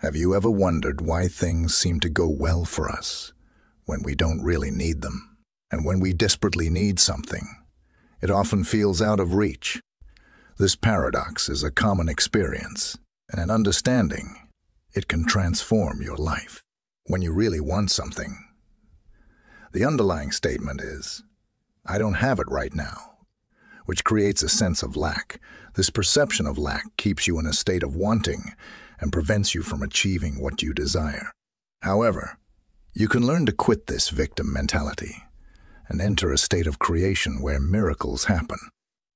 Have you ever wondered why things seem to go well for us when we don't really need them? And when we desperately need something, it often feels out of reach. This paradox is a common experience, and an understanding, it can transform your life when you really want something. The underlying statement is, I don't have it right now, which creates a sense of lack. This perception of lack keeps you in a state of wanting and prevents you from achieving what you desire. However, you can learn to quit this victim mentality and enter a state of creation where miracles happen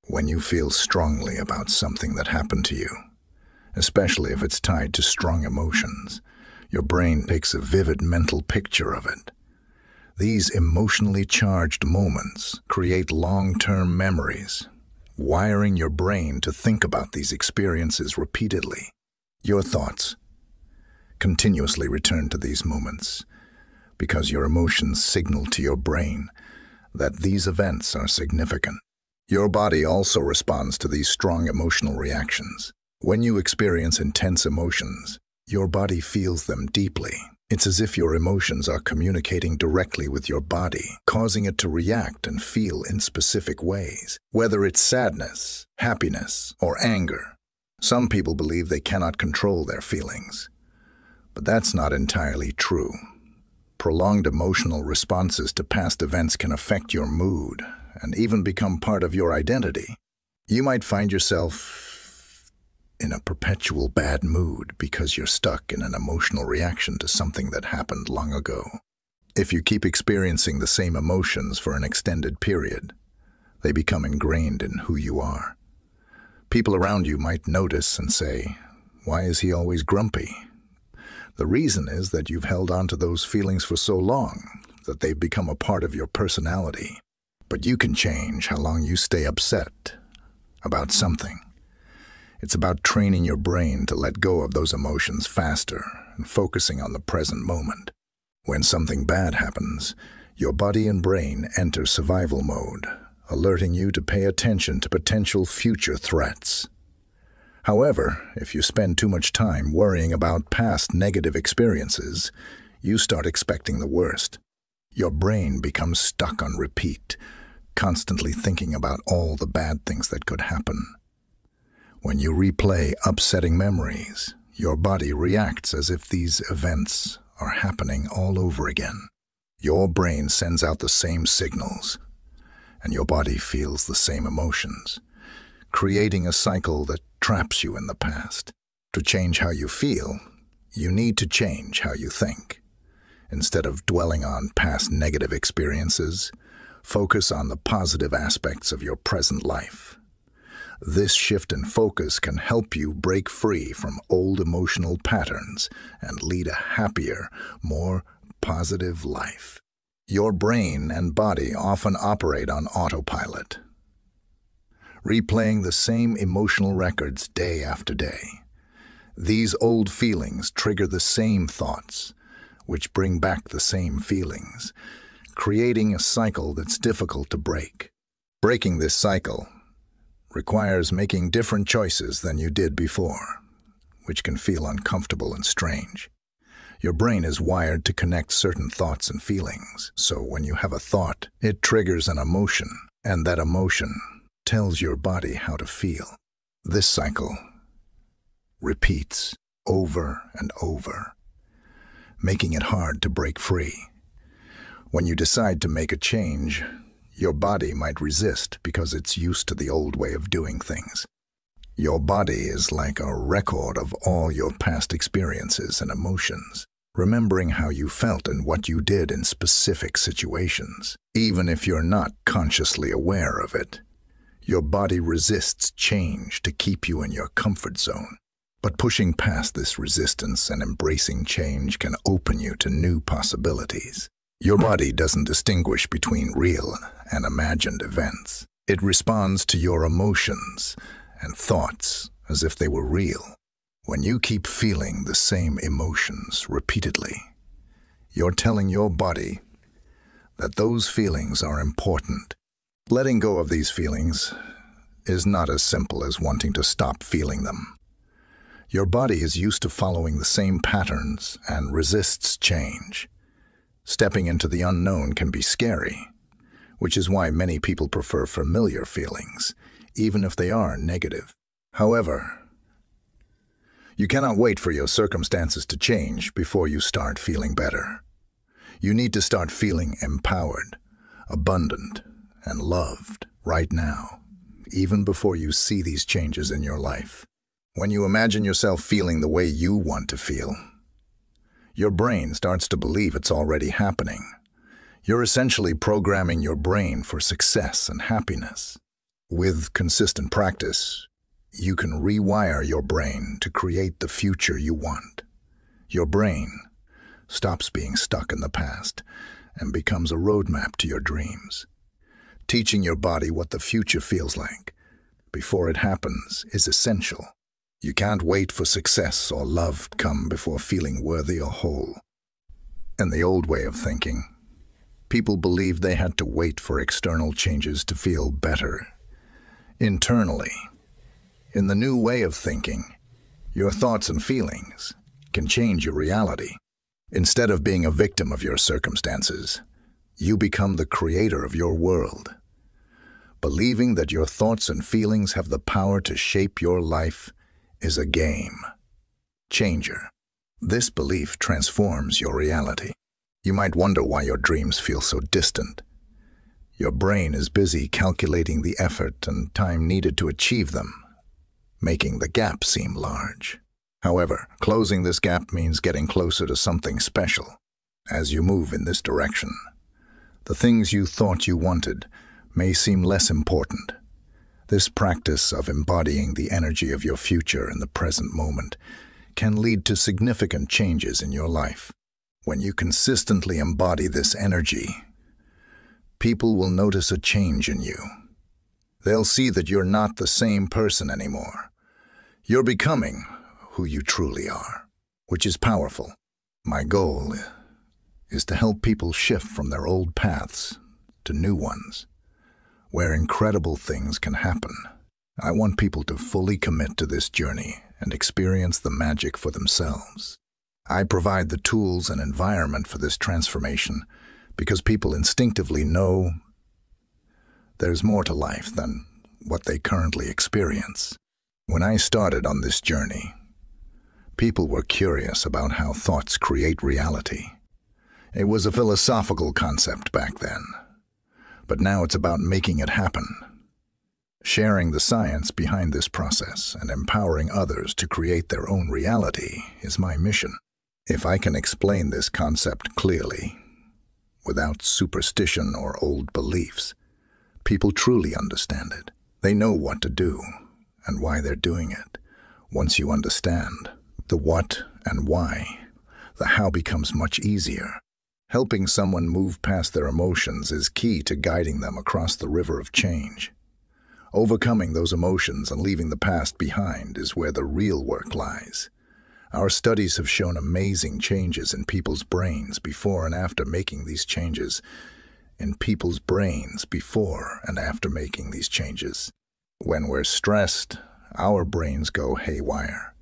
when you feel strongly about something that happened to you, especially if it's tied to strong emotions. Your brain takes a vivid mental picture of it. These emotionally charged moments create long-term memories, wiring your brain to think about these experiences repeatedly. Your thoughts continuously return to these moments because your emotions signal to your brain that these events are significant. Your body also responds to these strong emotional reactions. When you experience intense emotions, your body feels them deeply. It's as if your emotions are communicating directly with your body, causing it to react and feel in specific ways, whether it's sadness, happiness, or anger. Some people believe they cannot control their feelings, but that's not entirely true. Prolonged emotional responses to past events can affect your mood and even become part of your identity. You might find yourself in a perpetual bad mood because you're stuck in an emotional reaction to something that happened long ago. If you keep experiencing the same emotions for an extended period, they become ingrained in who you are. People around you might notice and say, Why is he always grumpy? The reason is that you've held on to those feelings for so long that they've become a part of your personality. But you can change how long you stay upset about something. It's about training your brain to let go of those emotions faster and focusing on the present moment. When something bad happens, your body and brain enter survival mode alerting you to pay attention to potential future threats. However, if you spend too much time worrying about past negative experiences, you start expecting the worst. Your brain becomes stuck on repeat, constantly thinking about all the bad things that could happen. When you replay upsetting memories, your body reacts as if these events are happening all over again. Your brain sends out the same signals, and your body feels the same emotions, creating a cycle that traps you in the past. To change how you feel, you need to change how you think. Instead of dwelling on past negative experiences, focus on the positive aspects of your present life. This shift in focus can help you break free from old emotional patterns and lead a happier, more positive life. Your brain and body often operate on autopilot, replaying the same emotional records day after day. These old feelings trigger the same thoughts, which bring back the same feelings, creating a cycle that's difficult to break. Breaking this cycle requires making different choices than you did before, which can feel uncomfortable and strange. Your brain is wired to connect certain thoughts and feelings. So when you have a thought, it triggers an emotion, and that emotion tells your body how to feel. This cycle repeats over and over, making it hard to break free. When you decide to make a change, your body might resist because it's used to the old way of doing things. Your body is like a record of all your past experiences and emotions, remembering how you felt and what you did in specific situations. Even if you're not consciously aware of it, your body resists change to keep you in your comfort zone. But pushing past this resistance and embracing change can open you to new possibilities. Your body doesn't distinguish between real and imagined events. It responds to your emotions and thoughts as if they were real. When you keep feeling the same emotions repeatedly, you're telling your body that those feelings are important. Letting go of these feelings is not as simple as wanting to stop feeling them. Your body is used to following the same patterns and resists change. Stepping into the unknown can be scary, which is why many people prefer familiar feelings, even if they are negative. However, you cannot wait for your circumstances to change before you start feeling better. You need to start feeling empowered, abundant, and loved right now, even before you see these changes in your life. When you imagine yourself feeling the way you want to feel, your brain starts to believe it's already happening. You're essentially programming your brain for success and happiness. With consistent practice, you can rewire your brain to create the future you want. Your brain stops being stuck in the past and becomes a roadmap to your dreams. Teaching your body what the future feels like before it happens is essential. You can't wait for success or love to come before feeling worthy or whole. In the old way of thinking, people believed they had to wait for external changes to feel better. Internally, in the new way of thinking, your thoughts and feelings can change your reality. Instead of being a victim of your circumstances, you become the creator of your world. Believing that your thoughts and feelings have the power to shape your life is a game changer. This belief transforms your reality. You might wonder why your dreams feel so distant. Your brain is busy calculating the effort and time needed to achieve them, making the gap seem large. However, closing this gap means getting closer to something special. As you move in this direction, the things you thought you wanted may seem less important. This practice of embodying the energy of your future in the present moment can lead to significant changes in your life. When you consistently embody this energy, people will notice a change in you. They'll see that you're not the same person anymore. You're becoming who you truly are, which is powerful. My goal is to help people shift from their old paths to new ones where incredible things can happen. I want people to fully commit to this journey and experience the magic for themselves. I provide the tools and environment for this transformation because people instinctively know there's more to life than what they currently experience. When I started on this journey, people were curious about how thoughts create reality. It was a philosophical concept back then but now it's about making it happen. Sharing the science behind this process and empowering others to create their own reality is my mission. If I can explain this concept clearly, without superstition or old beliefs, people truly understand it. They know what to do and why they're doing it. Once you understand the what and why, the how becomes much easier. Helping someone move past their emotions is key to guiding them across the river of change. Overcoming those emotions and leaving the past behind is where the real work lies. Our studies have shown amazing changes in people's brains before and after making these changes. In people's brains before and after making these changes. When we're stressed, our brains go haywire,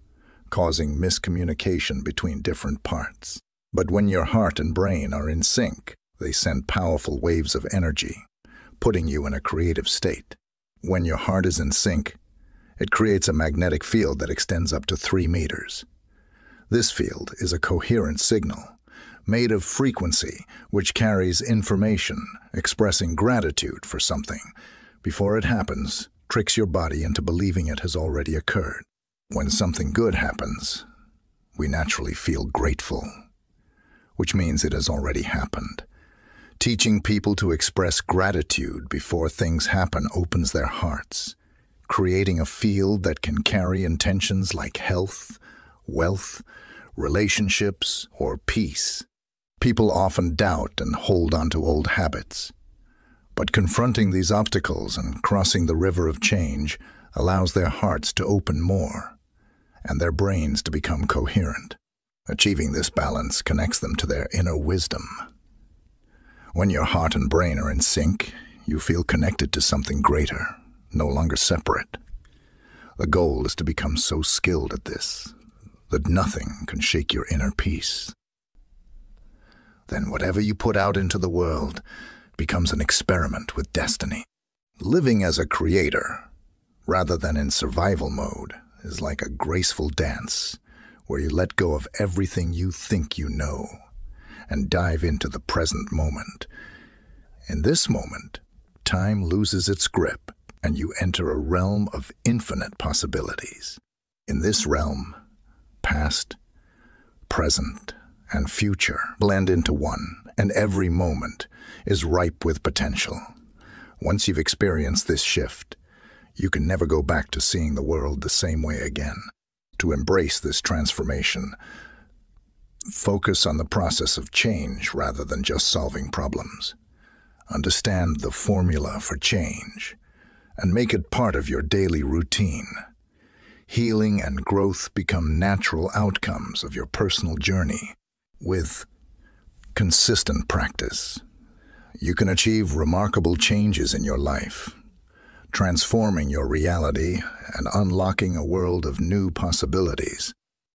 causing miscommunication between different parts. But when your heart and brain are in sync, they send powerful waves of energy, putting you in a creative state. When your heart is in sync, it creates a magnetic field that extends up to three meters. This field is a coherent signal, made of frequency, which carries information expressing gratitude for something. Before it happens, tricks your body into believing it has already occurred. When something good happens, we naturally feel grateful which means it has already happened. Teaching people to express gratitude before things happen opens their hearts, creating a field that can carry intentions like health, wealth, relationships, or peace. People often doubt and hold on to old habits. But confronting these obstacles and crossing the river of change allows their hearts to open more and their brains to become coherent. Achieving this balance connects them to their inner wisdom. When your heart and brain are in sync, you feel connected to something greater, no longer separate. The goal is to become so skilled at this that nothing can shake your inner peace. Then whatever you put out into the world becomes an experiment with destiny. Living as a creator, rather than in survival mode, is like a graceful dance where you let go of everything you think you know and dive into the present moment. In this moment, time loses its grip and you enter a realm of infinite possibilities. In this realm, past, present, and future blend into one, and every moment is ripe with potential. Once you've experienced this shift, you can never go back to seeing the world the same way again. To embrace this transformation, focus on the process of change rather than just solving problems. Understand the formula for change and make it part of your daily routine. Healing and growth become natural outcomes of your personal journey. With consistent practice, you can achieve remarkable changes in your life, transforming your reality and unlocking a world of new possibilities.